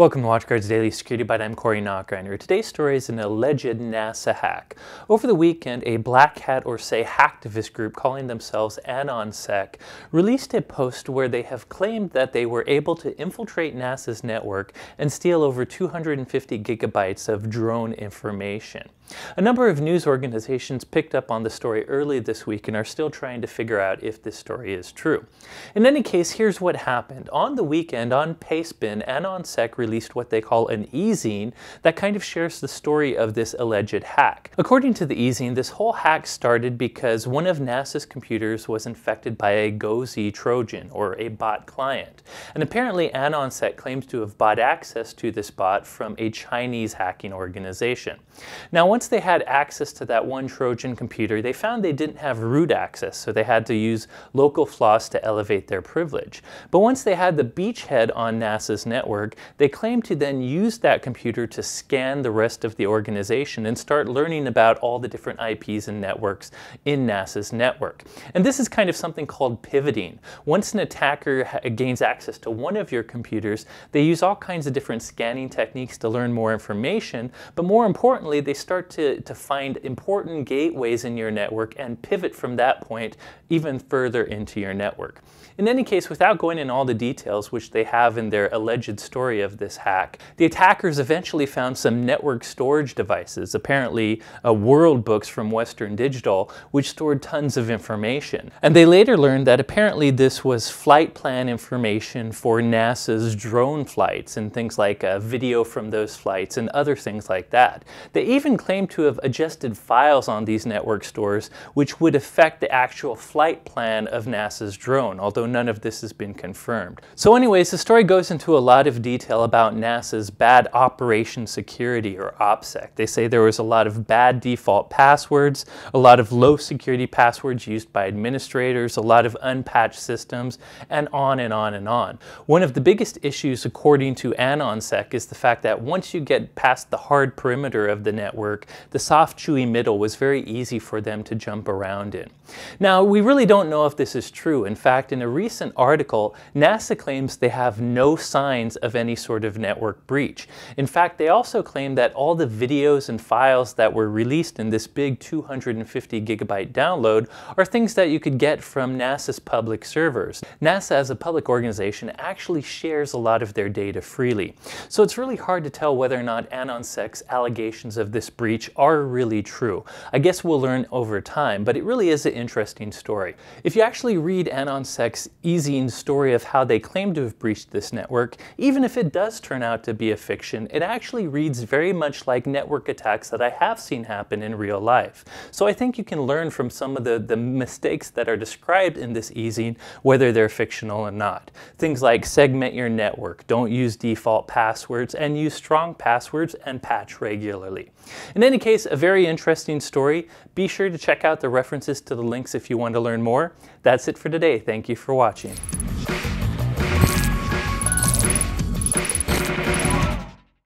Welcome to WatchGuard's Daily Security Byte. I'm Corey Nachreiner. Today's story is an alleged NASA hack. Over the weekend, a black hat or say hacktivist group calling themselves AnonSec released a post where they have claimed that they were able to infiltrate NASA's network and steal over 250 gigabytes of drone information. A number of news organizations picked up on the story early this week and are still trying to figure out if this story is true. In any case, here's what happened. On the weekend, on Pastebin, AnonSec released what they call an e-zine that kind of shares the story of this alleged hack. According to the e-zine, this whole hack started because one of NASA's computers was infected by a GoZ Trojan, or a bot client. And apparently AnonSec claims to have bought access to this bot from a Chinese hacking organization. Now, once they had access to that one Trojan computer, they found they didn't have root access, so they had to use local flaws to elevate their privilege. But once they had the beachhead on NASA's network, they claimed to then use that computer to scan the rest of the organization and start learning about all the different IPs and networks in NASA's network. And this is kind of something called pivoting. Once an attacker gains access to one of your computers, they use all kinds of different scanning techniques to learn more information, but more importantly, they start to, to find important gateways in your network and pivot from that point even further into your network. In any case, without going in all the details, which they have in their alleged story of this hack, the attackers eventually found some network storage devices, apparently uh, world books from Western Digital, which stored tons of information. And they later learned that apparently this was flight plan information for NASA's drone flights and things like uh, video from those flights and other things like that. They even claimed to have adjusted files on these network stores which would affect the actual flight plan of NASA's drone, although none of this has been confirmed. So anyways, the story goes into a lot of detail about NASA's bad operation security or OPSEC. They say there was a lot of bad default passwords, a lot of low security passwords used by administrators, a lot of unpatched systems, and on and on and on. One of the biggest issues according to AnonSec is the fact that once you get past the hard perimeter of the network, the soft chewy middle was very easy for them to jump around in. Now, we really don't know if this is true. In fact, in a recent article, NASA claims they have no signs of any sort of network breach. In fact, they also claim that all the videos and files that were released in this big 250 gigabyte download are things that you could get from NASA's public servers. NASA as a public organization actually shares a lot of their data freely. So it's really hard to tell whether or not AnonSec's allegations of this breach are really true. I guess we'll learn over time, but it really is an interesting story. If you actually read AnonSec's e-zine story of how they claim to have breached this network, even if it does turn out to be a fiction, it actually reads very much like network attacks that I have seen happen in real life. So I think you can learn from some of the, the mistakes that are described in this e-zine, whether they're fictional or not. Things like segment your network, don't use default passwords, and use strong passwords and patch regularly. In any case, a very interesting story. Be sure to check out the references to the links if you want to learn more. That's it for today. Thank you for watching.